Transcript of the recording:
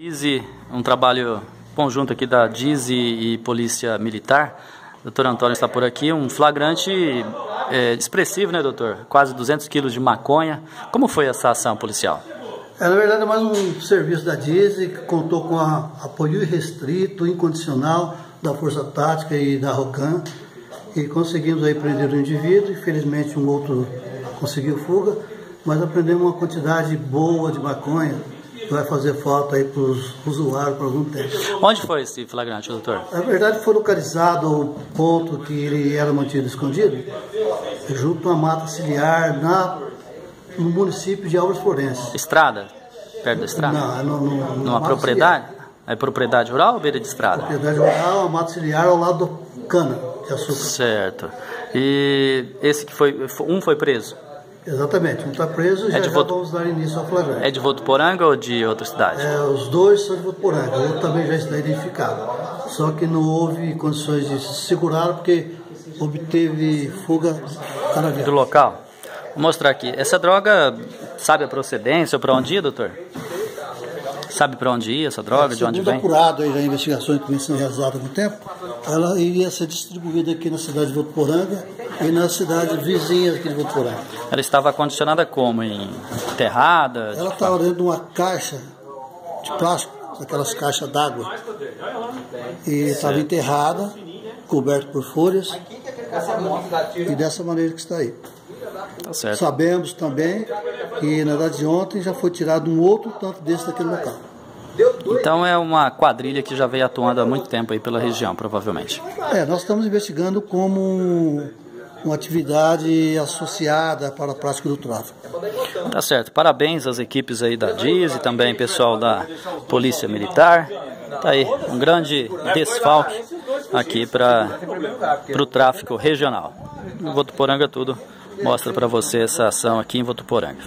Dize, um trabalho conjunto aqui da Dize e Polícia Militar. Doutor Antônio está por aqui, um flagrante é, expressivo, né, doutor? Quase 200 quilos de maconha. Como foi essa ação policial? É, na verdade, é mais um serviço da Dize que contou com a, apoio irrestrito, incondicional da Força Tática e da ROCAM e conseguimos aí prender o indivíduo. Infelizmente, um outro conseguiu fuga, mas aprendemos uma quantidade boa de maconha vai fazer falta aí para os usuários por algum tempo. Onde foi esse flagrante, doutor? Na verdade, foi localizado o ponto que ele era mantido escondido, junto a mata ciliar na, no município de Alves Forense. Estrada? Perto da estrada? Não, é no, no, Numa propriedade? Ciliar. É propriedade rural ou beira de estrada? Propriedade rural, a mata ciliar ao lado do cana de açúcar. Certo. E esse que foi, um foi preso? Exatamente, um está preso e é já, já Voto... vamos dar início ao flagrante. É de Votuporanga ou de outra cidade? É, os dois são de Votuporanga, o outro também já está identificado. Só que não houve condições de se segurar porque obteve fuga canavial. Do local? Vou mostrar aqui. Essa droga, sabe a procedência ou para onde ia, doutor? Sabe para onde ia essa droga, é, de onde vem? apurado aí, já investigações que vem sendo realizadas há algum tempo, ela iria ser distribuída aqui na cidade de Votuporanga e nas cidades vizinhas aqui de Votuporanga. Ela estava condicionada como? Em enterrada? Ela estava dentro de uma caixa de plástico, aquelas caixas d'água. E estava enterrada, coberta por folhas. E dessa maneira que está aí. Tá Sabemos também que na verdade de ontem já foi tirado um outro tanto desse daquele local. Então é uma quadrilha que já veio atuando há muito tempo aí pela região, provavelmente. É, nós estamos investigando como uma atividade associada para a prática do tráfico. Tá certo. Parabéns às equipes aí da DIS e também pessoal da Polícia Militar. Tá aí, um grande desfalque aqui para o tráfico regional. Votuporanga tudo mostra para você essa ação aqui em Votuporanga.